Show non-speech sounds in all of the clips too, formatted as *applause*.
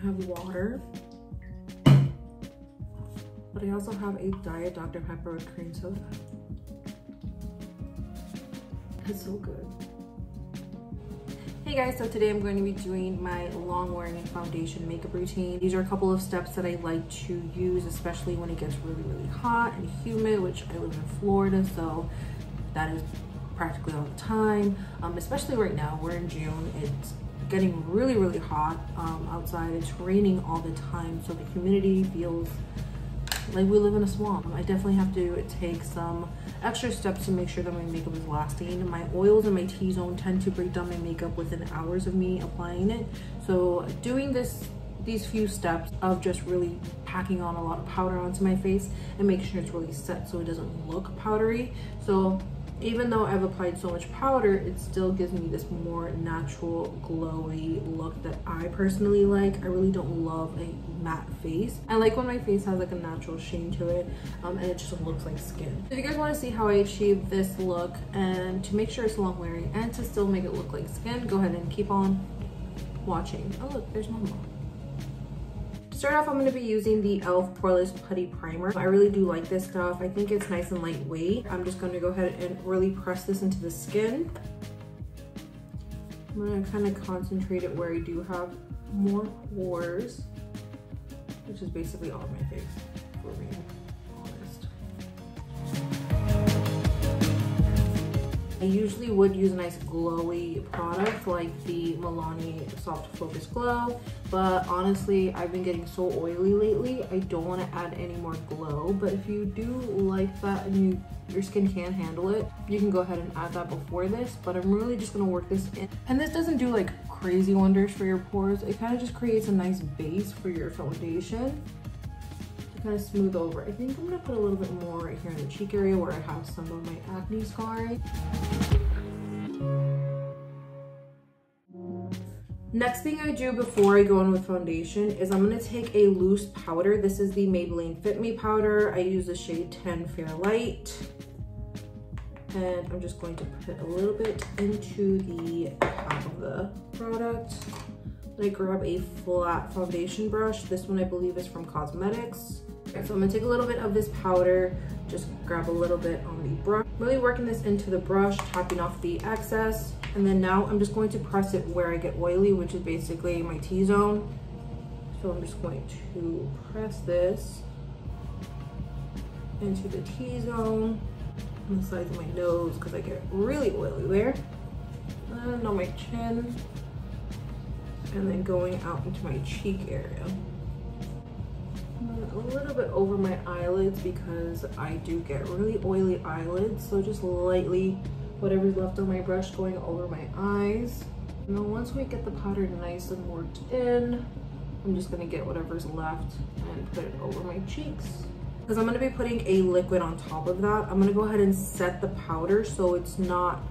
I have water. But I also have a Diet Dr. Pepper with cream soda. It's so good. Hey guys, so today I'm going to be doing my long wearing foundation makeup routine. These are a couple of steps that I like to use, especially when it gets really, really hot and humid, which I live in Florida, so that is practically all the time. Um, especially right now, we're in June. It's getting really, really hot um, outside. It's raining all the time, so the humidity feels like we live in a swamp. I definitely have to take some extra steps to make sure that my makeup is lasting. My oils and my T-zone tend to break down my makeup within hours of me applying it. So doing this these few steps of just really packing on a lot of powder onto my face and making sure it's really set so it doesn't look powdery. So even though I've applied so much powder, it still gives me this more natural, glowy look that I personally like. I really don't love a matte face. I like when my face has like a natural sheen to it um, and it just looks like skin. If you guys want to see how I achieve this look and to make sure it's long wearing and to still make it look like skin, go ahead and keep on watching. Oh look, there's my mom start off, I'm going to be using the e.l.f. Poreless Putty Primer. I really do like this stuff. I think it's nice and lightweight. I'm just going to go ahead and really press this into the skin. I'm going to kind of concentrate it where I do have more pores, which is basically all of my face for me. I usually would use a nice glowy product like the Milani Soft Focus Glow, but honestly, I've been getting so oily lately, I don't want to add any more glow, but if you do like that and you your skin can handle it, you can go ahead and add that before this, but I'm really just gonna work this in. And this doesn't do like crazy wonders for your pores. It kind of just creates a nice base for your foundation to kind of smooth over. I think I'm gonna put a little bit more right here in the cheek area where I have some of my acne scarring. Next thing I do before I go in with foundation is I'm going to take a loose powder. This is the Maybelline Fit Me powder. I use the shade 10 Fair Light. And I'm just going to put a little bit into the top of the product. I grab a flat foundation brush. This one I believe is from Cosmetics. So I'm gonna take a little bit of this powder, just grab a little bit on the brush. Really working this into the brush, topping off the excess. And then now I'm just going to press it where I get oily, which is basically my T-zone. So I'm just going to press this into the T-zone on the sides of my nose because I get really oily there. And on my chin. And then going out into my cheek area a little bit over my eyelids because I do get really oily eyelids. So just lightly, whatever's left on my brush going over my eyes. And then once we get the powder nice and worked in, I'm just gonna get whatever's left and put it over my cheeks. Because I'm gonna be putting a liquid on top of that, I'm gonna go ahead and set the powder so it's not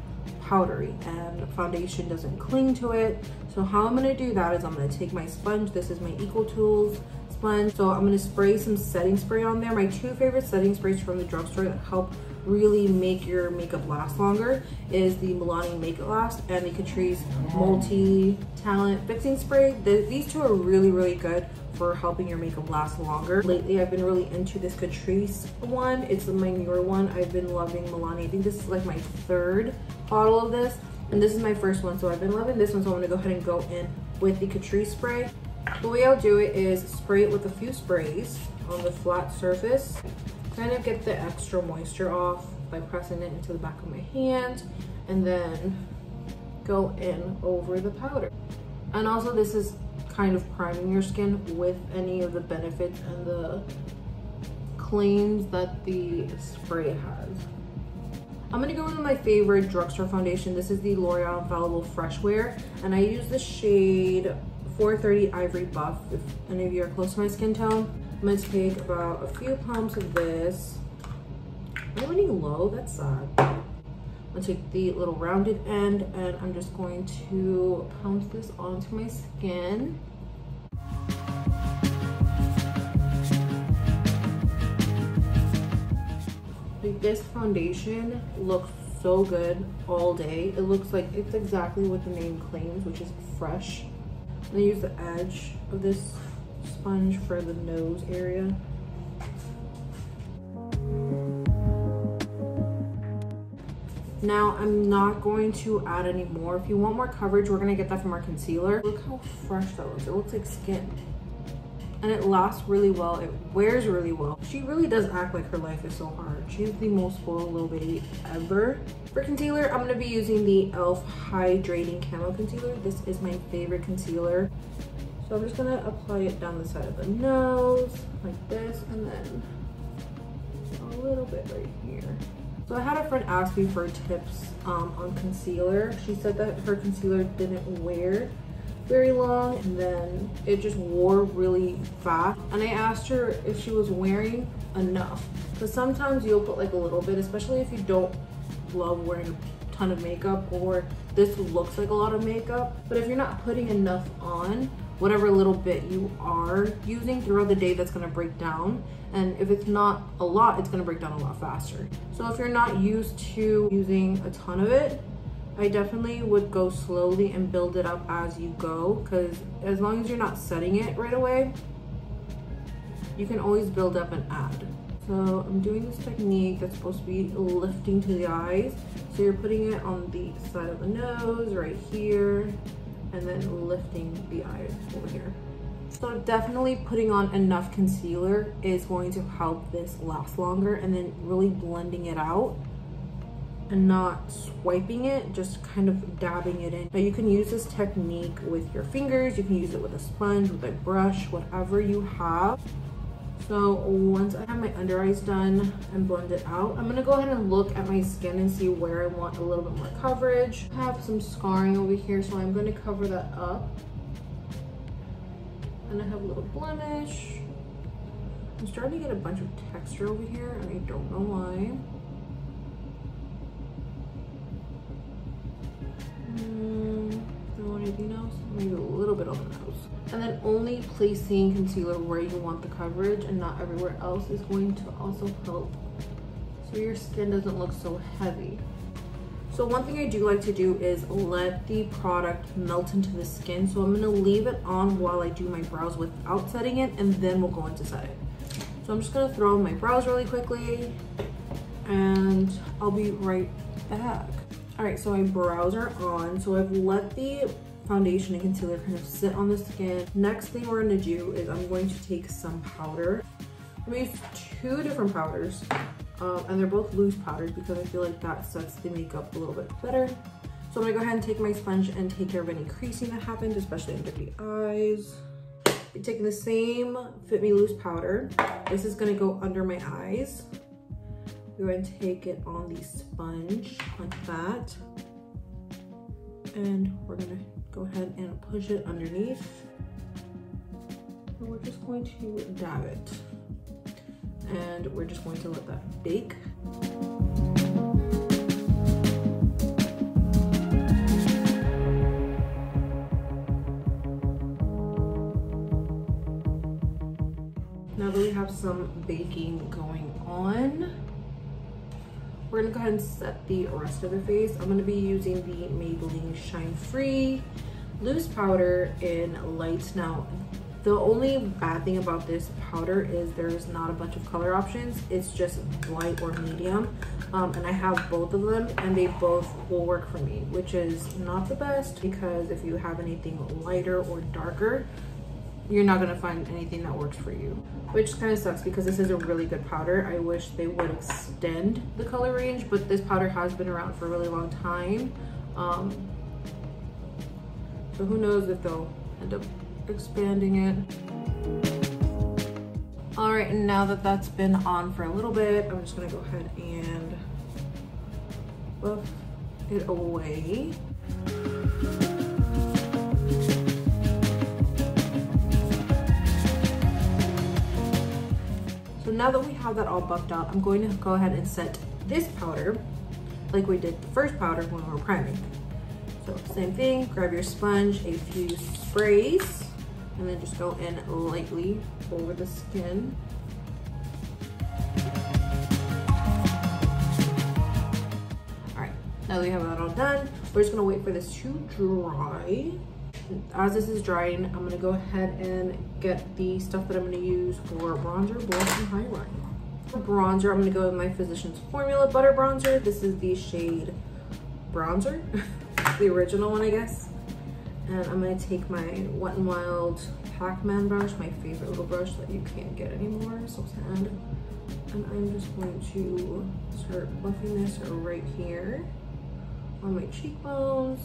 powdery and foundation doesn't cling to it. So how I'm gonna do that is I'm gonna take my sponge, this is my EcoTools sponge. So I'm gonna spray some setting spray on there. My two favorite setting sprays from the drugstore that help really make your makeup last longer is the Milani Make It Last and the Catrice Multi Talent Fixing Spray. The, these two are really, really good for helping your makeup last longer. Lately, I've been really into this Catrice one. It's my newer one. I've been loving Milani. I think this is like my third bottle of this. And this is my first one, so I've been loving this one. So I'm gonna go ahead and go in with the Catrice spray. The way I'll do it is spray it with a few sprays on the flat surface. Kind of get the extra moisture off by pressing it into the back of my hand and then go in over the powder. And also this is kind of priming your skin with any of the benefits and the claims that the spray has. I'm gonna go with my favorite drugstore foundation. This is the L'Oreal Infallible Fresh Wear, and I use the shade 430 Ivory Buff, if any of you are close to my skin tone. I'm gonna take about a few pumps of this. I'm running low, that's sad. I'm gonna take the little rounded end and I'm just going to pound this onto my skin. Like this foundation looks so good all day. It looks like it's exactly what the name claims, which is fresh I use the edge of this sponge for the nose area. Now, I'm not going to add any more. If you want more coverage, we're gonna get that from our concealer. Look how fresh that looks. It looks like skin. And it lasts really well. It wears really well. She really does act like her life is so hard. She's the most spoiled little baby ever. For concealer, I'm gonna be using the e.l.f. Hydrating Camo Concealer. This is my favorite concealer. So I'm just gonna apply it down the side of the nose, like this, and then a little bit right here. So I had a friend ask me for tips um, on concealer. She said that her concealer didn't wear very long and then it just wore really fast. And I asked her if she was wearing enough. Because sometimes you'll put like a little bit, especially if you don't love wearing a ton of makeup or this looks like a lot of makeup. But if you're not putting enough on, whatever little bit you are using throughout the day that's gonna break down. And if it's not a lot, it's gonna break down a lot faster. So if you're not used to using a ton of it, I definitely would go slowly and build it up as you go because as long as you're not setting it right away, you can always build up and add. So I'm doing this technique that's supposed to be lifting to the eyes. So you're putting it on the side of the nose, right here, and then lifting the eyes over here. So definitely putting on enough concealer is going to help this last longer and then really blending it out and not swiping it, just kind of dabbing it in. Now you can use this technique with your fingers, you can use it with a sponge, with a brush, whatever you have. So once I have my under eyes done and blend it out, I'm gonna go ahead and look at my skin and see where I want a little bit more coverage. I have some scarring over here, so I'm gonna cover that up. And I have a little blemish. I'm starting to get a bunch of texture over here, and I don't know why. Mm, anything else? Maybe a little bit on the nose and then only placing concealer where you want the coverage and not everywhere else is going to also help so your skin doesn't look so heavy. So one thing I do like to do is let the product melt into the skin. So I'm gonna leave it on while I do my brows without setting it and then we'll go into it. So I'm just gonna throw my brows really quickly and I'll be right back. All right, so my brows are on. So I've let the foundation and concealer kind of sit on the skin. Next thing we're gonna do is I'm going to take some powder. I'm two different powders um, and they're both loose powders because I feel like that sets the makeup a little bit better. So I'm gonna go ahead and take my sponge and take care of any creasing that happened, especially under the eyes. I'm taking the same Fit Me Loose powder. This is gonna go under my eyes. We're going to take it on the sponge like that. And we're gonna go ahead and push it underneath. And we're just going to dab it. And we're just going to let that bake. Now that we have some baking going on, we're gonna go ahead and set the rest of the face. I'm gonna be using the Maybelline Shine Free loose powder in light. Now, the only bad thing about this powder is there's not a bunch of color options. It's just light or medium. Um, and I have both of them and they both will work for me, which is not the best because if you have anything lighter or darker, you're not gonna find anything that works for you. Which kind of sucks because this is a really good powder. I wish they would extend the color range, but this powder has been around for a really long time. Um, so who knows if they'll end up expanding it. All right, and now that that's been on for a little bit, I'm just gonna go ahead and buff it away. Now that we have that all buffed out, I'm going to go ahead and set this powder like we did the first powder when we were priming. So same thing, grab your sponge, a few sprays, and then just go in lightly over the skin. All right, now that we have that all done, we're just gonna wait for this to dry. As this is drying, I'm gonna go ahead and get the stuff that I'm gonna use for bronzer, blush, and highlight. For bronzer, I'm gonna go with my Physicians Formula Butter Bronzer. This is the shade Bronzer, *laughs* the original one, I guess. And I'm gonna take my Wet n Wild Pac-Man brush, my favorite little brush that you can't get anymore, so sad. And I'm just going to start buffing this right here on my cheekbones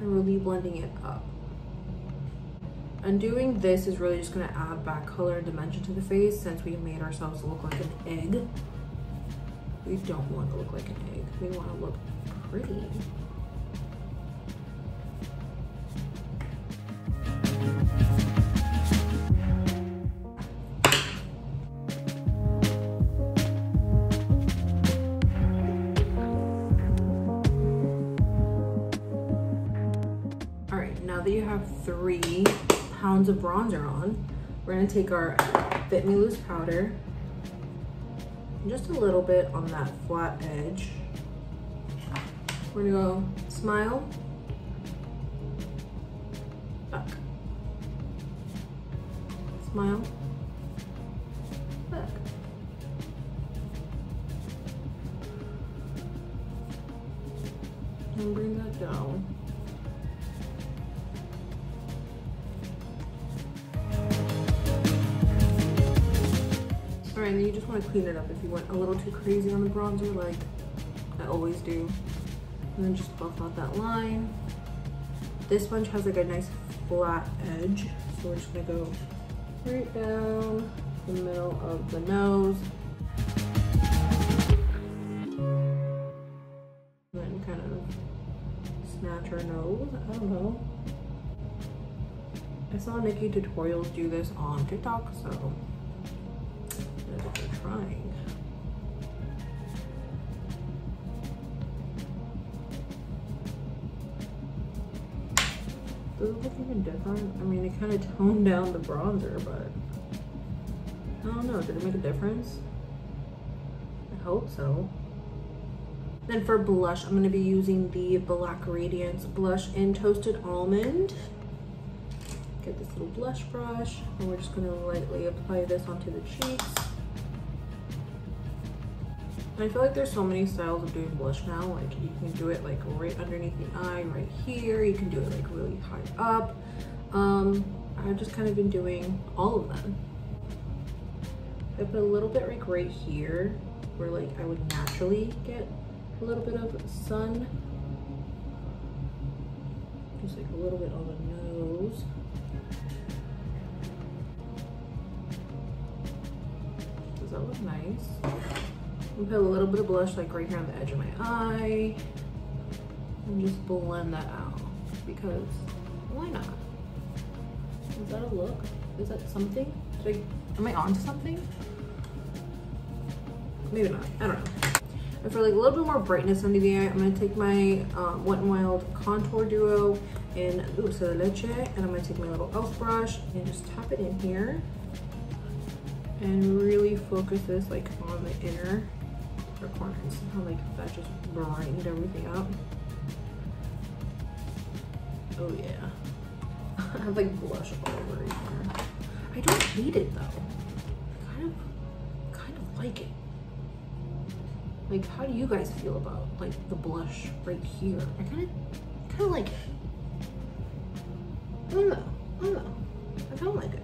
and really blending it up. And doing this is really just gonna add back color and dimension to the face since we made ourselves look like an egg. We don't want to look like an egg. We want to look pretty. That you have three pounds of bronzer on, we're gonna take our Fit Me Loose powder, just a little bit on that flat edge. We're gonna go smile, back, smile, clean it up if you went a little too crazy on the bronzer like I always do. And then just buff out that line. This sponge has like a nice flat edge. So we're just gonna go right down the middle of the nose. And then kind of snatch our nose, I don't know. I saw NikkieTutorials do this on TikTok, so trying. Does it look even different? I mean, it kind of toned down the bronzer, but I don't know. Did it make a difference? I hope so. Then for blush, I'm going to be using the Black Radiance blush in Toasted Almond. Get this little blush brush, and we're just going to lightly apply this onto the cheeks. I feel like there's so many styles of doing blush now. Like you can do it like right underneath the eye, right here. You can do it like really high up. Um, I've just kind of been doing all of them. I put a little bit like right here where like I would naturally get a little bit of sun. Just like a little bit on the nose. Does that look nice? And put a little bit of blush like right here on the edge of my eye. And just blend that out because why not? Is that a look? Is that something? I, am I onto something? Maybe not, I don't know. And for like a little bit more brightness under the eye, I'm gonna take my um, Wet n Wild Contour Duo in Dulce de Leche, and I'm gonna take my little e.l.f. brush and just tap it in here and really focus this like on the inner corners. somehow like that just brightened everything up. Oh yeah. *laughs* I have like blush all over here. I don't hate it though. I kind of, kind of like it. Like, how do you guys feel about like the blush right here? I kind of, kind of like it. I don't know. I don't know. I don't like it.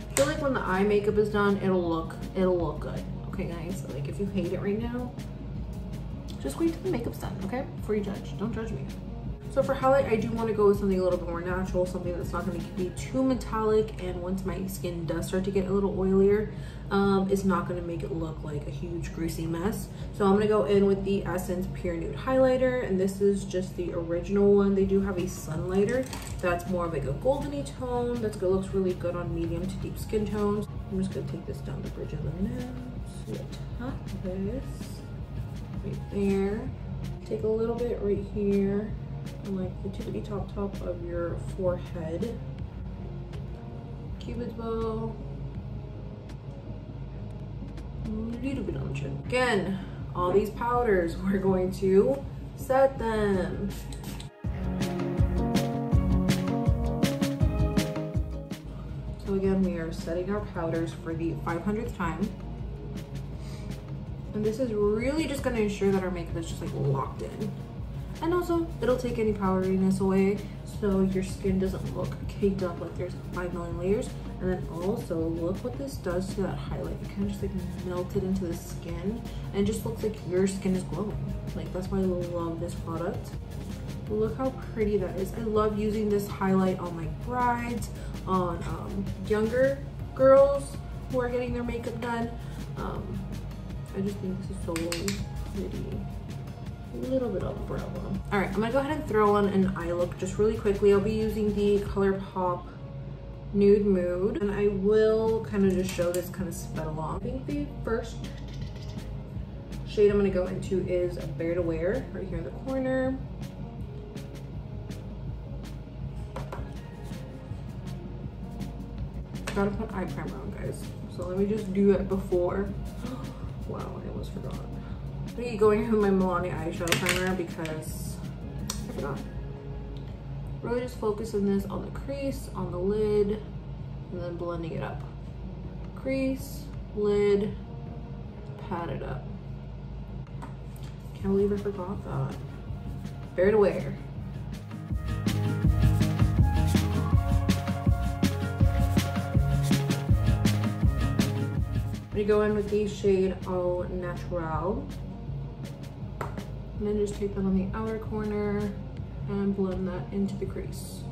I feel like when the eye makeup is done, it'll look, it'll look good. Okay, guys, so like if you hate it right now, just wait till the makeup's done, okay? Before you judge, don't judge me. So for highlight, I do want to go with something a little bit more natural, something that's not going to be too metallic. And once my skin does start to get a little oilier, um, it's not going to make it look like a huge greasy mess. So I'm going to go in with the Essence Pure Nude Highlighter. And this is just the original one. They do have a sunlighter that's more of like a goldeny tone. That's good, looks really good on medium to deep skin tones. I'm just to take this down the bridge of the nose top this right there. Take a little bit right here on like the tippity top top of your forehead. Cupid's bow. A little bit on the chin. Again, all these powders, we're going to set them. Again, we are setting our powders for the 500th time. And this is really just gonna ensure that our makeup is just like locked in. And also, it'll take any powderiness away so your skin doesn't look caked up like there's 5 million layers. And then also, look what this does to that highlight. It kind of just like melted into the skin and just looks like your skin is glowing. Like that's why I love this product. Look how pretty that is. I love using this highlight on my brides, on um, younger girls who are getting their makeup done. Um, I just think this is so pretty. A little bit of brow bone. All right, I'm gonna go ahead and throw on an eye look just really quickly. I'll be using the ColourPop Nude Mood, and I will kind of just show this kind of sped along. I think the first shade I'm gonna go into is Bare to Wear, right here in the corner. Gotta put eye primer on, guys. So let me just do it before. *gasps* Wow, I almost forgot. I'm be going in with my Milani eyeshadow primer because I forgot. Really just focusing this on the crease, on the lid, and then blending it up. Crease, lid, pat it up. Can't believe I forgot that. Bare to wear. I'm gonna go in with the shade Au Natural. And then just take that on the outer corner and blend that into the crease.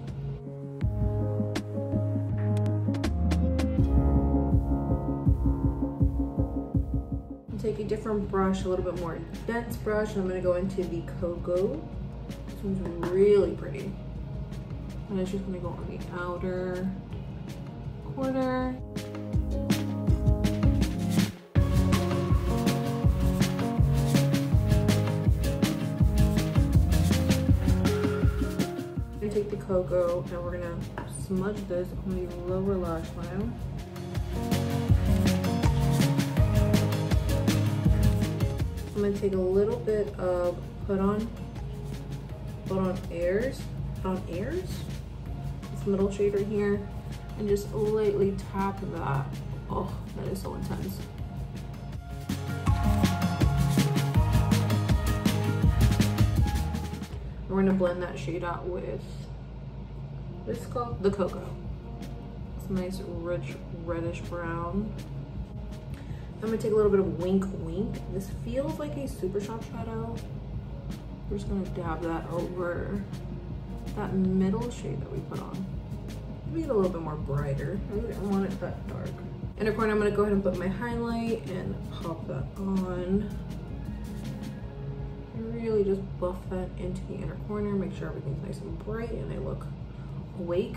take a different brush, a little bit more dense brush, and I'm gonna go into the Cocoa. This one's really pretty. And it's just gonna go on the outer corner. Cocoa and we're gonna smudge this on the lower lash line. I'm gonna take a little bit of put on, put on airs, put on airs, this middle shade right here, and just lightly tap that. Oh, that is so intense. We're gonna blend that shade out with this is called the cocoa. It's a nice rich reddish brown. I'm gonna take a little bit of Wink Wink. This feels like a Super Shock shadow. We're just gonna dab that over that middle shade that we put on. Make it a little bit more brighter. I don't want it that dark. Inner corner, I'm gonna go ahead and put my highlight and pop that on really just buff that into the inner corner, make sure everything's nice and bright and I look awake.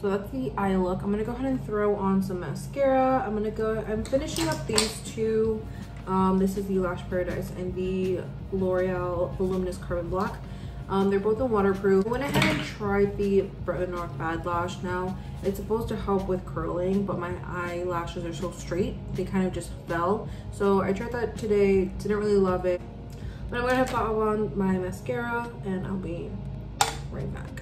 So that's the eye look. I'm gonna go ahead and throw on some mascara. I'm gonna go, I'm finishing up these two. Um, this is the Lash Paradise and the L'Oreal Voluminous Carbon Black. Um, they're both in waterproof. I went ahead and tried the Bretton North Bad Lash now. It's supposed to help with curling, but my eyelashes are so straight, they kind of just fell. So I tried that today, didn't really love it. But I'm gonna pop on my mascara and I'll be right back.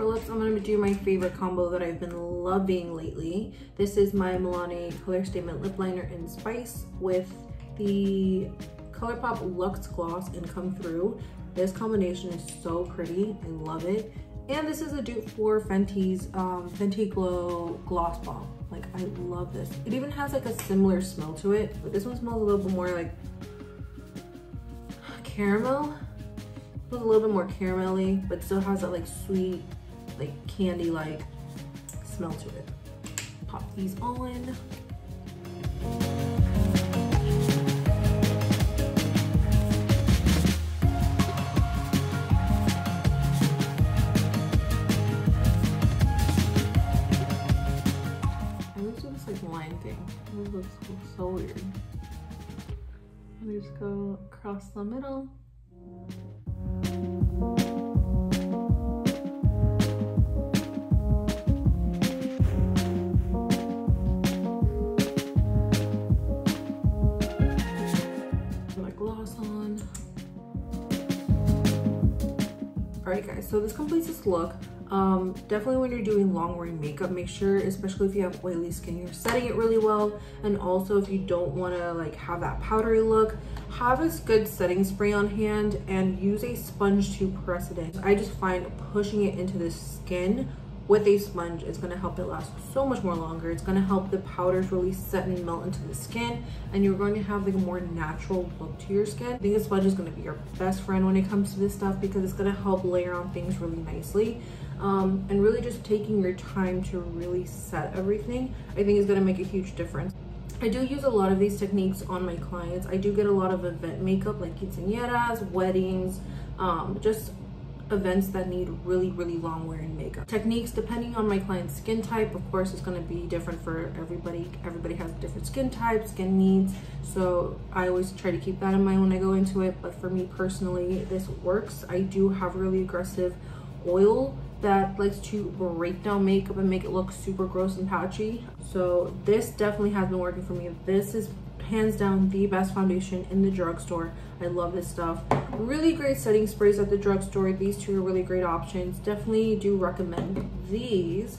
For lips, I'm gonna do my favorite combo that I've been loving lately. This is my Milani Color Statement Lip Liner in Spice with the ColourPop Luxe Gloss and Come Through. This combination is so pretty. I love it. And this is a dupe for Fenty's um, Fenty Glow Gloss Bomb. Like, I love this. It even has like a similar smell to it, but this one smells a little bit more like caramel. It smells a little bit more caramelly, but still has that like sweet, like candy-like smell to it. Pop these on. It looks like line thing. It looks so weird. Let me just go across the middle. Alright guys, so this completes this look. Um, definitely when you're doing long wearing makeup, make sure, especially if you have oily skin, you're setting it really well. And also if you don't want to like have that powdery look, have a good setting spray on hand and use a sponge to press it in. I just find pushing it into the skin with a sponge it's going to help it last so much more longer. It's going to help the powders really set and melt into the skin and you're going to have like a more natural look to your skin. I think a sponge is going to be your best friend when it comes to this stuff because it's going to help layer on things really nicely. Um, and really just taking your time to really set everything, I think is going to make a huge difference. I do use a lot of these techniques on my clients. I do get a lot of event makeup like quinceañeras, weddings, um, just events that need really, really long wearing makeup. Techniques, depending on my client's skin type, of course, it's gonna be different for everybody. Everybody has different skin types, skin needs. So I always try to keep that in mind when I go into it. But for me personally, this works. I do have really aggressive oil that likes to break down makeup and make it look super gross and patchy. So this definitely has been working for me. This is hands down the best foundation in the drugstore. I love this stuff. Really great setting sprays at the drugstore. These two are really great options. Definitely do recommend these.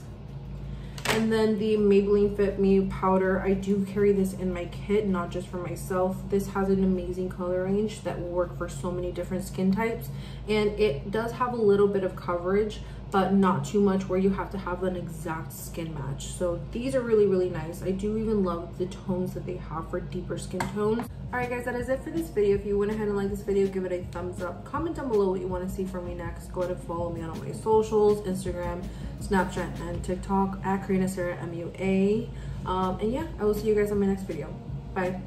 And then the Maybelline Fit Me powder, I do carry this in my kit, not just for myself. This has an amazing color range that will work for so many different skin types. And it does have a little bit of coverage, but not too much where you have to have an exact skin match. So these are really, really nice. I do even love the tones that they have for deeper skin tones. All right, guys, that is it for this video. If you went ahead and liked this video, give it a thumbs up. Comment down below what you want to see from me next. Go ahead and follow me on all my socials, Instagram, Snapchat, and TikTok at Corina Sierra MUA. Um, and yeah, I will see you guys on my next video. Bye.